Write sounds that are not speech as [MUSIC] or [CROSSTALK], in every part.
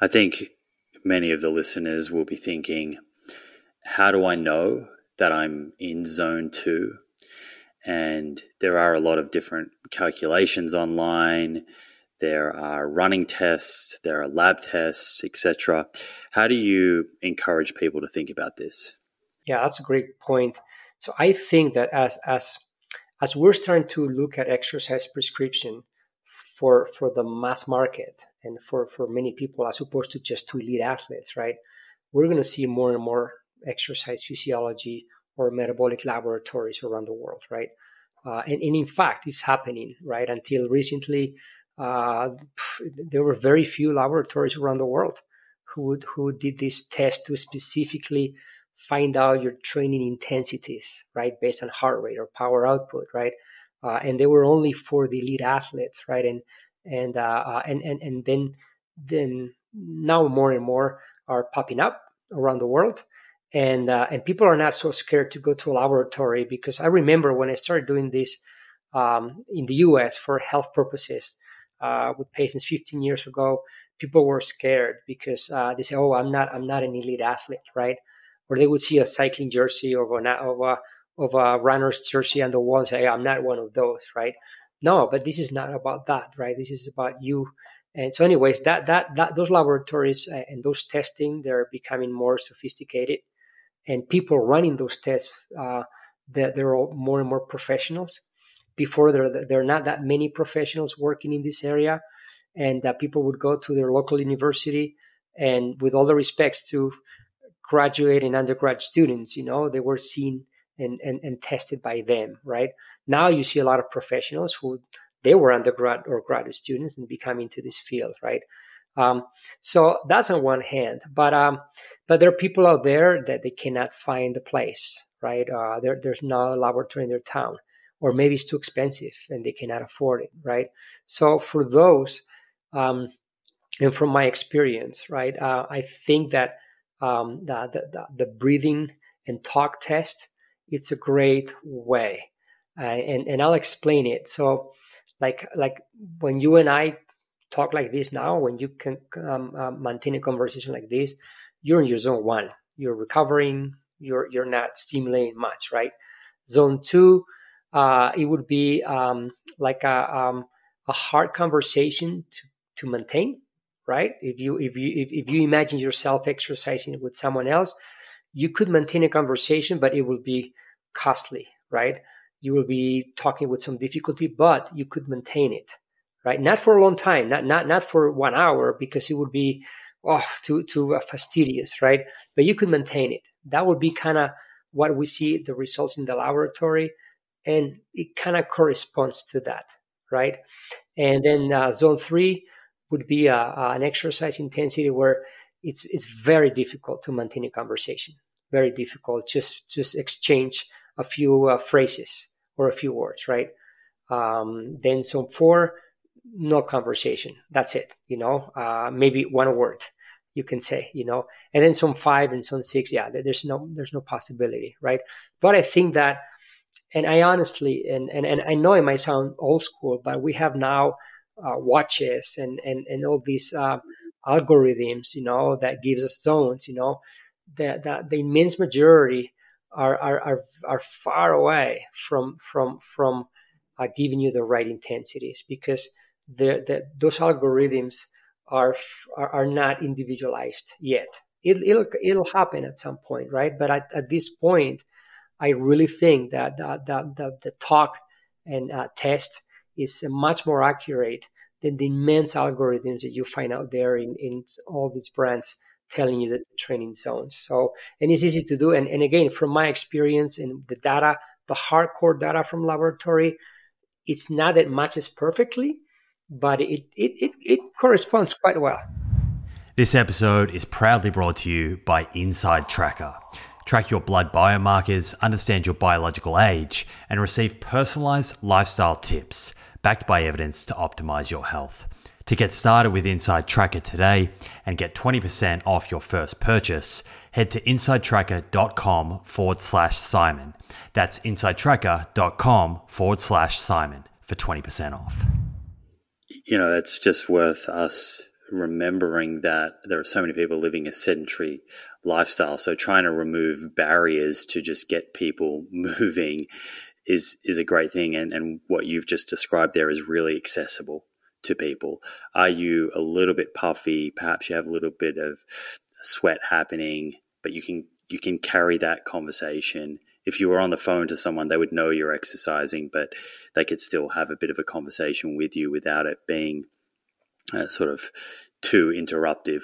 I think many of the listeners will be thinking, how do I know that I'm in zone two? And there are a lot of different calculations online. There are running tests, there are lab tests, etc. How do you encourage people to think about this? Yeah, that's a great point. So I think that as as as we're starting to look at exercise prescription for for the mass market and for for many people as opposed to just to elite athletes, right? We're going to see more and more exercise physiology or metabolic laboratories around the world, right? Uh, and, and, in fact, it's happening, right? Until recently, uh, there were very few laboratories around the world who who did this test to specifically find out your training intensities, right, based on heart rate or power output, right? Uh, and they were only for the elite athletes, right? And and uh, uh, and and and then then now more and more are popping up around the world, and uh, and people are not so scared to go to a laboratory because I remember when I started doing this um, in the U.S. for health purposes uh, with patients 15 years ago, people were scared because uh, they say, "Oh, I'm not I'm not an elite athlete," right? or they would see a cycling jersey of a, of a, of a runner's jersey on the wall and say, I'm not one of those, right? No, but this is not about that, right? This is about you. And so, anyways, that that that those laboratories uh, and those testing they're becoming more sophisticated, and people running those tests, uh, they're, they're more and more professionals. Before there there are not that many professionals working in this area, and uh, people would go to their local university, and with all the respects to graduate and undergrad students, you know, they were seen and, and, and tested by them, right? Now you see a lot of professionals who they were undergrad or graduate students and become into this field, right? Um, so that's on one hand, but um, but there are people out there that they cannot find a place, right? Uh, there, there's not a laboratory in their town, or maybe it's too expensive and they cannot afford it, right? So for those, um, and from my experience, right, uh, I think that um, the, the, the, breathing and talk test, it's a great way. Uh, and, and I'll explain it. So, like, like when you and I talk like this now, when you can um, uh, maintain a conversation like this, you're in your zone one. You're recovering. You're you're not stimulating much, right? Zone two, uh, it would be um, like a um, a hard conversation to to maintain right? If you if you if, if you imagine yourself exercising with someone else, you could maintain a conversation, but it will be costly, right? You will be talking with some difficulty, but you could maintain it, right? Not for a long time, not not not for one hour, because it would be oh too too uh, fastidious, right? But you could maintain it. That would be kind of what we see the results in the laboratory, and it kind of corresponds to that, right? And then uh, zone three would be a, a, an exercise intensity where it's it's very difficult to maintain a conversation. Very difficult. Just just exchange a few uh, phrases or a few words, right? Um, then zone four, no conversation. That's it. You know, uh, maybe one word you can say. You know, and then zone five and zone six, yeah, there's no there's no possibility, right? But I think that, and I honestly, and and and I know it might sound old school, but we have now uh, watches and, and, and all these uh, algorithms, you know, that gives us zones, you know, that, that the immense majority are, are, are, are far away from, from, from uh, giving you the right intensities because the, the, those algorithms are, are, are not individualized yet. It, it'll, it'll happen at some point, right? But at, at this point, I really think that the, the, the, the talk and uh, test is much more accurate than the immense algorithms that you find out there in, in all these brands telling you the training zones. So, and it's easy to do. And, and again, from my experience and the data, the hardcore data from laboratory, it's not that matches perfectly, but it, it, it, it corresponds quite well. This episode is proudly brought to you by Inside Tracker. Track your blood biomarkers, understand your biological age, and receive personalized lifestyle tips backed by evidence to optimize your health. To get started with Inside Tracker today and get 20% off your first purchase, head to insidetracker.com forward slash Simon. That's insidetracker.com forward slash Simon for 20% off. You know, it's just worth us remembering that there are so many people living a sedentary lifestyle. So trying to remove barriers to just get people [LAUGHS] moving is is a great thing. And, and what you've just described there is really accessible to people. Are you a little bit puffy? Perhaps you have a little bit of sweat happening, but you can you can carry that conversation. If you were on the phone to someone, they would know you're exercising, but they could still have a bit of a conversation with you without it being uh, sort of too interruptive.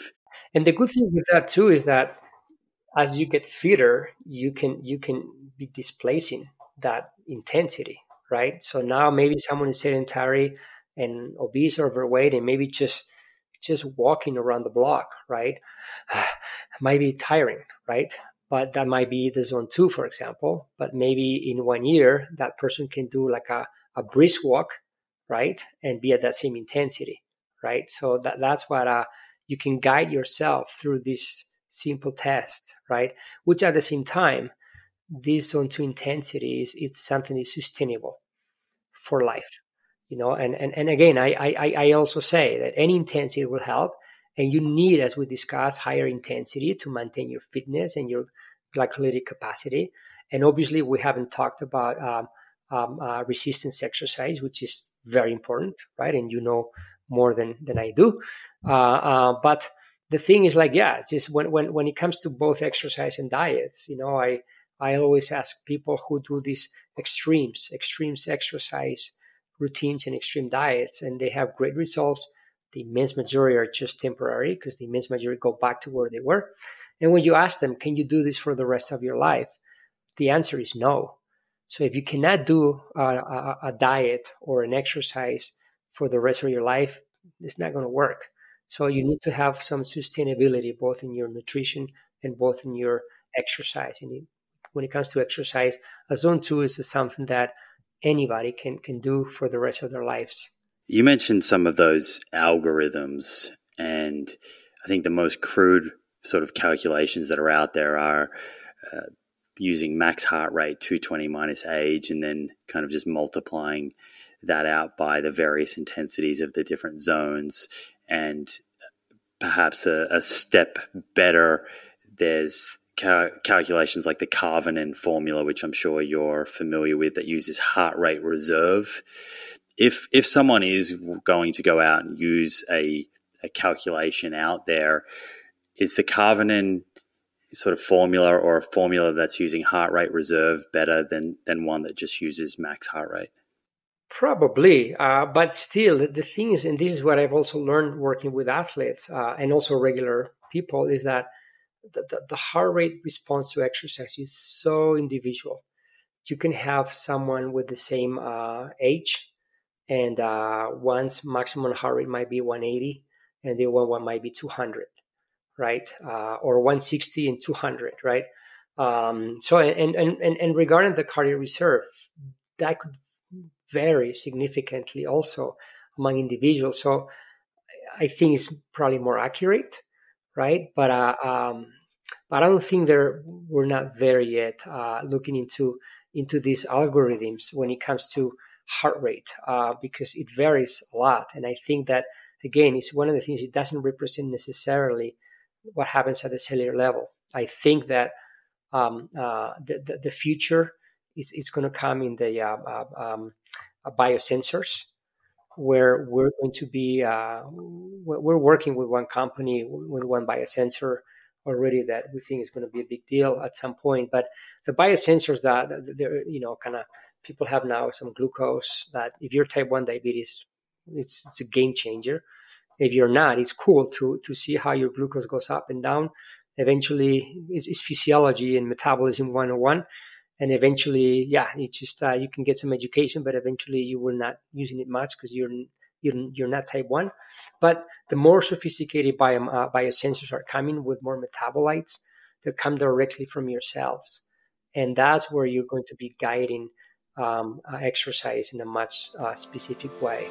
And the good thing with that too is that as you get fitter, you can you can be displacing that intensity, right? So now maybe someone is sedentary and obese or overweight, and maybe just just walking around the block, right, [SIGHS] might be tiring, right? But that might be the zone two, for example. But maybe in one year, that person can do like a, a brisk walk, right, and be at that same intensity right? So that, that's what uh, you can guide yourself through this simple test, right? Which at the same time, this zone two intensity is it's something that's sustainable for life, you know. And and, and again, I, I I also say that any intensity will help, and you need, as we discussed, higher intensity to maintain your fitness and your glycolytic capacity. And obviously, we haven't talked about um, um, uh, resistance exercise, which is very important, right? And you know more than than I do. Uh, uh, but the thing is, like, yeah, just when when when it comes to both exercise and diets, you know, I I always ask people who do these extremes, extremes exercise routines and extreme diets, and they have great results. The immense majority are just temporary because the immense majority go back to where they were. And when you ask them, can you do this for the rest of your life? The answer is no. So if you cannot do a, a, a diet or an exercise for the rest of your life, it's not going to work. So you need to have some sustainability both in your nutrition and both in your exercise. And when it comes to exercise, a zone two is something that anybody can can do for the rest of their lives. You mentioned some of those algorithms, and I think the most crude sort of calculations that are out there are uh, using max heart rate 220 minus age, and then kind of just multiplying that out by the various intensities of the different zones and perhaps a, a step better there's ca- calculations like the Karvonen formula which I'm sure you're familiar with that uses heart rate reserve. If if someone is going to go out and use a, a calculation out there is the Karvonen sort of formula or a formula that's using heart rate reserve better than than one that just uses max heart rate? Probably, uh, but still, the, the thing is, and this is what I've also learned working with athletes uh, and also regular people, is that the, the, the, heart rate response to exercise is so individual. You can have someone with the same uh, age, and uh, one's maximum heart rate might be 180, and the other one might be 200, right? Uh, or 160 and 200, right? Um, so, and, and, and, and regarding the cardiac reserve, that could vary significantly also among individuals. So I think it's probably more accurate, right? But uh, um, but I don't think we're not there yet. Uh, looking into into these algorithms when it comes to heart rate uh, because it varies a lot, and I think that again it's one of the things it doesn't represent necessarily what happens at the cellular level. I think that um, uh, the, the, the future is, is going to come in the uh, uh um, uh, biosensors where we're going to be uh, we're working with one company with one biosensor already that we think is going to be a big deal at some point but the biosensors that they're you know kind of people have now some glucose that if you're type 1 diabetes it's, it's a game changer. If you're not it's cool to to see how your glucose goes up and down. Eventually it's, it's physiology and metabolism 101 and eventually, yeah, you just uh, you can get some education, but eventually you will not using it much because you're you're you're not type one. But the more sophisticated bio, uh, biosensors are coming with more metabolites that come directly from your cells, and that's where you're going to be guiding um, uh, exercise in a much uh, specific way.